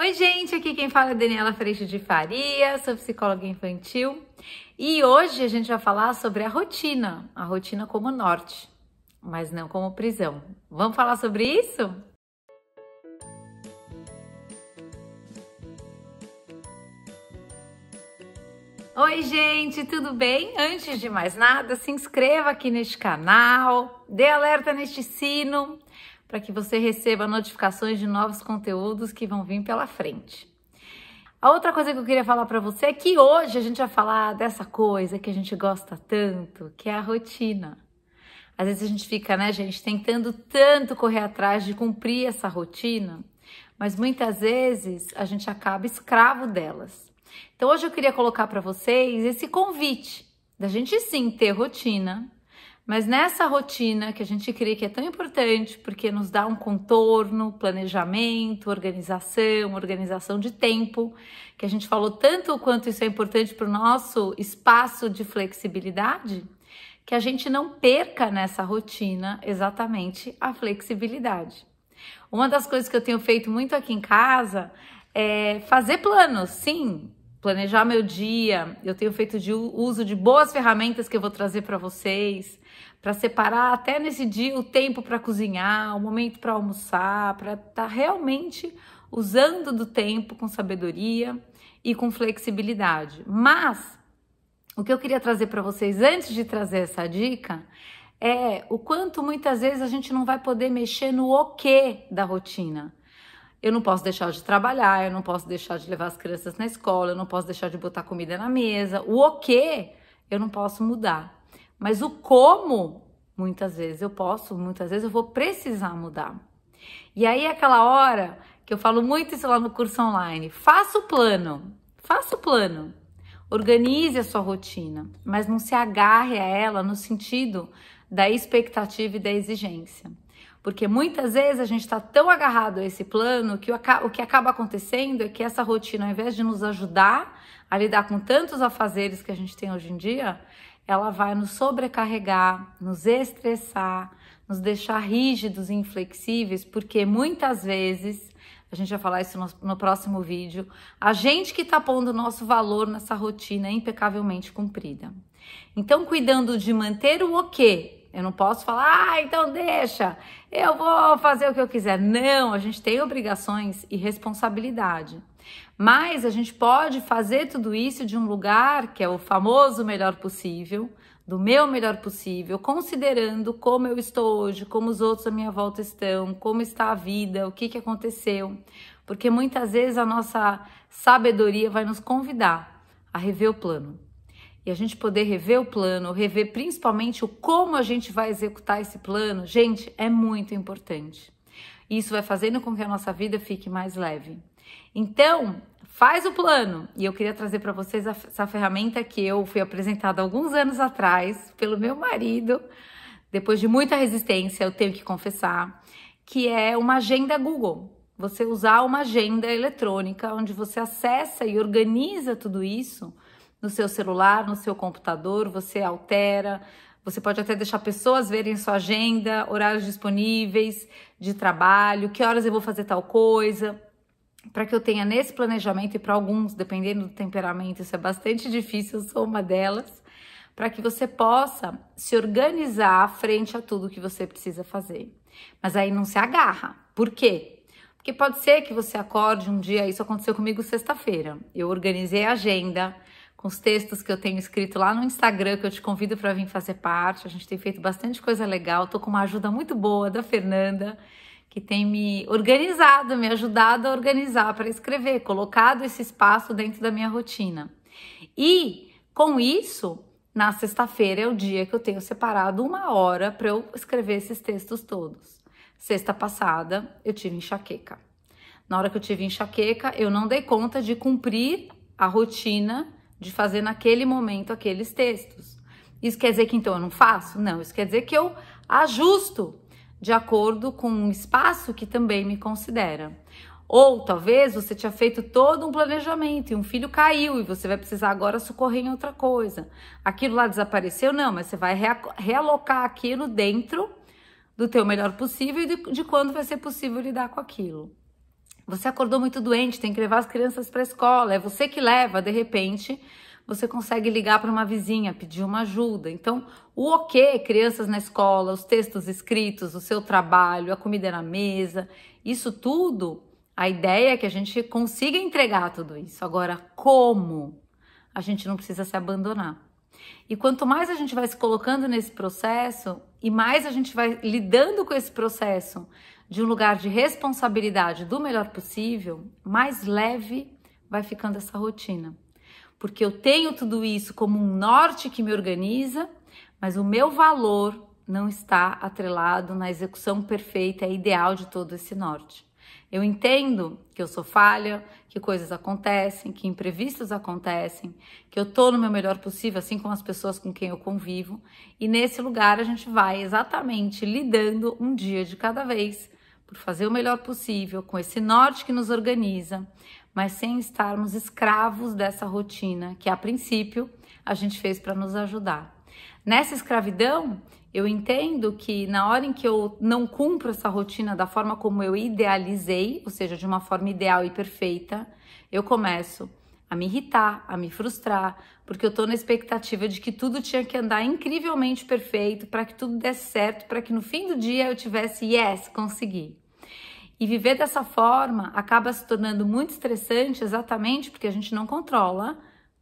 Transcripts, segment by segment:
Oi, gente, aqui quem fala é Daniela Freixo de Faria, sou psicóloga infantil e hoje a gente vai falar sobre a rotina, a rotina como norte, mas não como prisão. Vamos falar sobre isso? Oi, gente, tudo bem? Antes de mais nada, se inscreva aqui neste canal, dê alerta neste sino para que você receba notificações de novos conteúdos que vão vir pela frente. A outra coisa que eu queria falar para você é que hoje a gente vai falar dessa coisa que a gente gosta tanto, que é a rotina. Às vezes a gente fica, né, gente, tentando tanto correr atrás de cumprir essa rotina, mas muitas vezes a gente acaba escravo delas. Então hoje eu queria colocar para vocês esse convite da gente sim ter rotina, mas nessa rotina que a gente crê que é tão importante, porque nos dá um contorno, planejamento, organização, organização de tempo, que a gente falou tanto quanto isso é importante para o nosso espaço de flexibilidade, que a gente não perca nessa rotina exatamente a flexibilidade. Uma das coisas que eu tenho feito muito aqui em casa é fazer planos, sim, planejar meu dia. Eu tenho feito de uso de boas ferramentas que eu vou trazer para vocês, para separar até nesse dia o tempo para cozinhar, o momento para almoçar, para estar tá realmente usando do tempo com sabedoria e com flexibilidade. Mas o que eu queria trazer para vocês antes de trazer essa dica é o quanto muitas vezes a gente não vai poder mexer no o que da rotina. Eu não posso deixar de trabalhar, eu não posso deixar de levar as crianças na escola, eu não posso deixar de botar comida na mesa. O o que eu não posso mudar. Mas o como, muitas vezes eu posso, muitas vezes eu vou precisar mudar. E aí aquela hora que eu falo muito isso lá no curso online, faça o plano, faça o plano. Organize a sua rotina, mas não se agarre a ela no sentido da expectativa e da exigência. Porque muitas vezes a gente está tão agarrado a esse plano que o, que acaba acontecendo é que essa rotina, ao invés de nos ajudar a lidar com tantos afazeres que a gente tem hoje em dia, ela vai nos sobrecarregar, nos estressar, nos deixar rígidos e inflexíveis, porque muitas vezes, a gente vai falar isso no, no próximo vídeo, a gente que está pondo o nosso valor nessa rotina impecavelmente cumprida. Então, cuidando de manter o o quê? Eu não posso falar, ah, então deixa, eu vou fazer o que eu quiser. Não, a gente tem obrigações e responsabilidade. Mas a gente pode fazer tudo isso de um lugar que é o famoso melhor possível, do meu melhor possível, considerando como eu estou hoje, como os outros à minha volta estão, como está a vida, o que, que aconteceu. Porque muitas vezes a nossa sabedoria vai nos convidar a rever o plano a gente poder rever o plano, rever principalmente o como a gente vai executar esse plano, gente, é muito importante. Isso vai fazendo com que a nossa vida fique mais leve. Então, faz o plano. E eu queria trazer para vocês essa ferramenta que eu fui apresentada alguns anos atrás pelo meu marido, depois de muita resistência, eu tenho que confessar, que é uma agenda Google. Você usar uma agenda eletrônica onde você acessa e organiza tudo isso no seu celular, no seu computador, você altera. Você pode até deixar pessoas verem sua agenda, horários disponíveis de trabalho, que horas eu vou fazer tal coisa, para que eu tenha nesse planejamento e para alguns, dependendo do temperamento, isso é bastante difícil, eu sou uma delas, para que você possa se organizar frente a tudo que você precisa fazer. Mas aí não se agarra. Por quê? Porque pode ser que você acorde um dia, isso aconteceu comigo sexta-feira. Eu organizei a agenda, com os textos que eu tenho escrito lá no Instagram, que eu te convido para vir fazer parte. A gente tem feito bastante coisa legal. Estou com uma ajuda muito boa da Fernanda, que tem me organizado, me ajudado a organizar para escrever, colocado esse espaço dentro da minha rotina. E com isso, na sexta-feira é o dia que eu tenho separado uma hora para eu escrever esses textos todos. Sexta passada eu tive enxaqueca. Na hora que eu tive enxaqueca, eu não dei conta de cumprir a rotina de fazer naquele momento aqueles textos. Isso quer dizer que então eu não faço? Não, isso quer dizer que eu ajusto de acordo com um espaço que também me considera. Ou talvez você tinha feito todo um planejamento e um filho caiu e você vai precisar agora socorrer em outra coisa. Aquilo lá desapareceu? Não, mas você vai realocar aquilo dentro do teu melhor possível e de, de quando vai ser possível lidar com aquilo. Você acordou muito doente, tem que levar as crianças para a escola, é você que leva, de repente, você consegue ligar para uma vizinha, pedir uma ajuda. Então, o o crianças na escola, os textos escritos, o seu trabalho, a comida na mesa, isso tudo, a ideia é que a gente consiga entregar tudo isso. Agora, como? A gente não precisa se abandonar. E quanto mais a gente vai se colocando nesse processo e mais a gente vai lidando com esse processo de um lugar de responsabilidade do melhor possível, mais leve vai ficando essa rotina. Porque eu tenho tudo isso como um norte que me organiza, mas o meu valor não está atrelado na execução perfeita e ideal de todo esse norte. Eu entendo que eu sou falha, que coisas acontecem, que imprevistos acontecem, que eu tô no meu melhor possível, assim como as pessoas com quem eu convivo, e nesse lugar a gente vai exatamente lidando um dia de cada vez, por fazer o melhor possível, com esse norte que nos organiza, mas sem estarmos escravos dessa rotina que a princípio a gente fez para nos ajudar. Nessa escravidão, eu entendo que na hora em que eu não cumpro essa rotina da forma como eu idealizei, ou seja, de uma forma ideal e perfeita, eu começo a me irritar, a me frustrar, porque eu tô na expectativa de que tudo tinha que andar incrivelmente perfeito para que tudo desse certo, para que no fim do dia eu tivesse yes, consegui. E viver dessa forma acaba se tornando muito estressante exatamente porque a gente não controla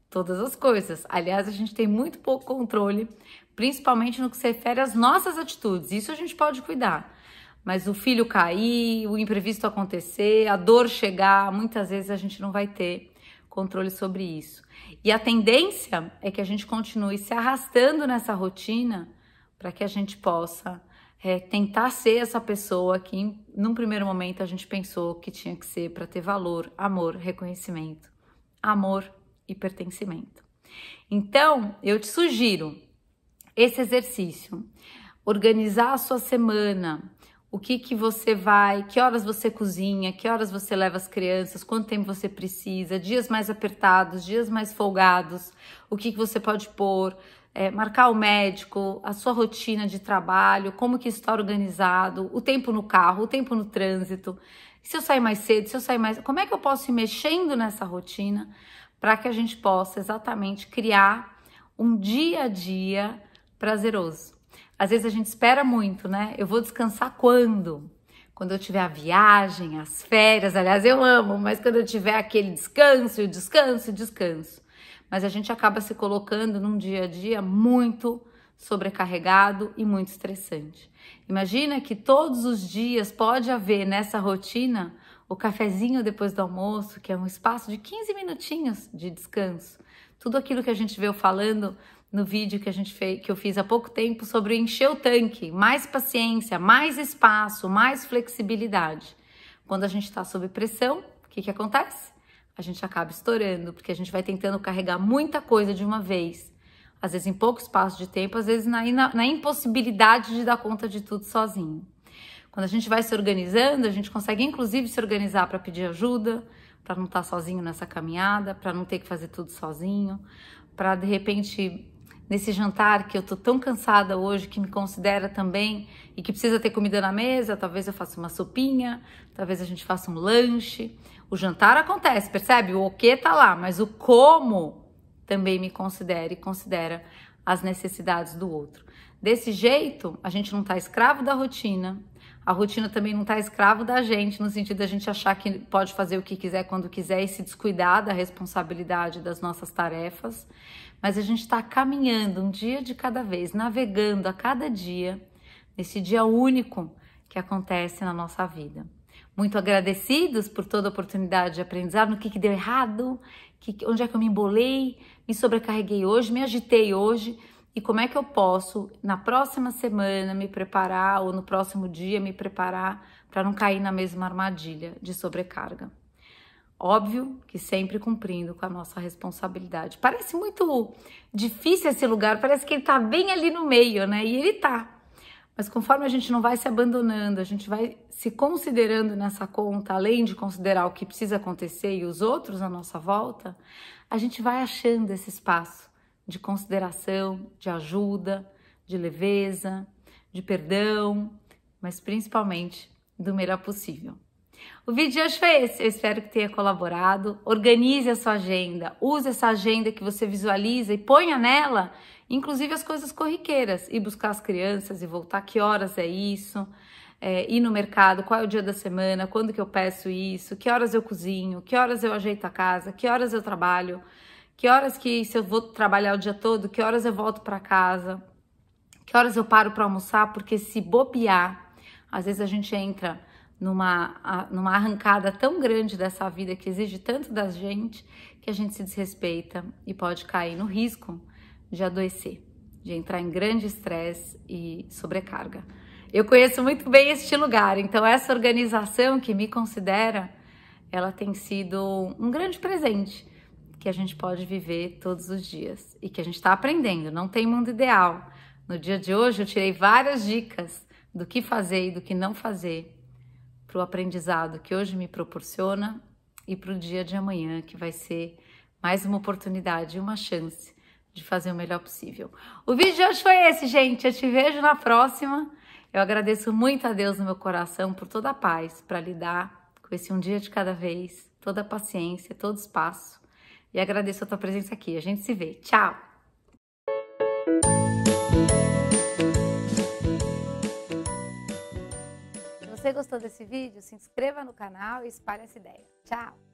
todas as coisas. Aliás, a gente tem muito pouco controle, principalmente no que se refere às nossas atitudes. Isso a gente pode cuidar. Mas o filho cair, o imprevisto acontecer, a dor chegar, muitas vezes a gente não vai ter controle sobre isso. E a tendência é que a gente continue se arrastando nessa rotina para que a gente possa é, tentar ser essa pessoa que, num primeiro momento, a gente pensou que tinha que ser para ter valor, amor, reconhecimento, amor e pertencimento. Então, eu te sugiro esse exercício, organizar a sua semana, o que que você vai, que horas você cozinha, que horas você leva as crianças, quanto tempo você precisa, dias mais apertados, dias mais folgados, o que que você pode pôr, é, marcar o médico, a sua rotina de trabalho, como que está organizado, o tempo no carro, o tempo no trânsito. Se eu sair mais cedo, se eu sair mais, como é que eu posso ir mexendo nessa rotina para que a gente possa exatamente criar um dia a dia prazeroso? Às vezes a gente espera muito, né? Eu vou descansar quando? Quando eu tiver a viagem, as férias, aliás, eu amo, mas quando eu tiver aquele descanso, descanso, descanso mas a gente acaba se colocando num dia a dia muito sobrecarregado e muito estressante. Imagina que todos os dias pode haver nessa rotina o cafezinho depois do almoço, que é um espaço de 15 minutinhos de descanso. Tudo aquilo que a gente veio falando no vídeo que a gente fez, que eu fiz há pouco tempo sobre encher o tanque, mais paciência, mais espaço, mais flexibilidade. Quando a gente está sob pressão, o que, que acontece? a gente acaba estourando, porque a gente vai tentando carregar muita coisa de uma vez. Às vezes em pouco espaço de tempo, às vezes na, na, na impossibilidade de dar conta de tudo sozinho. Quando a gente vai se organizando, a gente consegue inclusive se organizar para pedir ajuda, para não estar tá sozinho nessa caminhada, para não ter que fazer tudo sozinho, para de repente nesse jantar que eu tô tão cansada hoje, que me considera também e que precisa ter comida na mesa, talvez eu faça uma sopinha, talvez a gente faça um lanche, o jantar acontece, percebe? O que tá lá, mas o como também me considera e considera as necessidades do outro. Desse jeito, a gente não tá escravo da rotina, a rotina também não tá escravo da gente, no sentido da gente achar que pode fazer o que quiser quando quiser e se descuidar da responsabilidade das nossas tarefas, mas a gente está caminhando um dia de cada vez, navegando a cada dia, nesse dia único que acontece na nossa vida muito agradecidos por toda a oportunidade de aprendizado, no que, que deu errado, que, onde é que eu me embolei, me sobrecarreguei hoje, me agitei hoje e como é que eu posso na próxima semana me preparar ou no próximo dia me preparar para não cair na mesma armadilha de sobrecarga. Óbvio que sempre cumprindo com a nossa responsabilidade. Parece muito difícil esse lugar, parece que ele está bem ali no meio, né? E ele está. Mas conforme a gente não vai se abandonando, a gente vai se considerando nessa conta, além de considerar o que precisa acontecer e os outros à nossa volta, a gente vai achando esse espaço de consideração, de ajuda, de leveza, de perdão, mas principalmente do melhor possível. O vídeo de hoje foi esse. Eu espero que tenha colaborado. Organize a sua agenda. Use essa agenda que você visualiza e ponha nela, inclusive as coisas corriqueiras. Ir buscar as crianças e voltar. Que horas é isso? É, ir no mercado, qual é o dia da semana, quando que eu peço isso, que horas eu cozinho, que horas eu ajeito a casa, que horas eu trabalho, que horas que se eu vou trabalhar o dia todo, que horas eu volto para casa, que horas eu paro para almoçar, porque se bobear, às vezes a gente entra numa, numa arrancada tão grande dessa vida que exige tanto da gente que a gente se desrespeita e pode cair no risco de adoecer, de entrar em grande estresse e sobrecarga. Eu conheço muito bem este lugar, então essa organização que me considera, ela tem sido um grande presente que a gente pode viver todos os dias e que a gente está aprendendo. Não tem mundo ideal. No dia de hoje eu tirei várias dicas do que fazer e do que não fazer para o aprendizado que hoje me proporciona e para o dia de amanhã, que vai ser mais uma oportunidade e uma chance de fazer o melhor possível. O vídeo de hoje foi esse, gente. Eu te vejo na próxima. Eu agradeço muito a Deus no meu coração por toda a paz para lidar com esse um dia de cada vez, toda a paciência, todo espaço. E agradeço a tua presença aqui. A gente se vê. Tchau! Você gostou desse vídeo, se inscreva no canal e espalhe essa ideia. Tchau!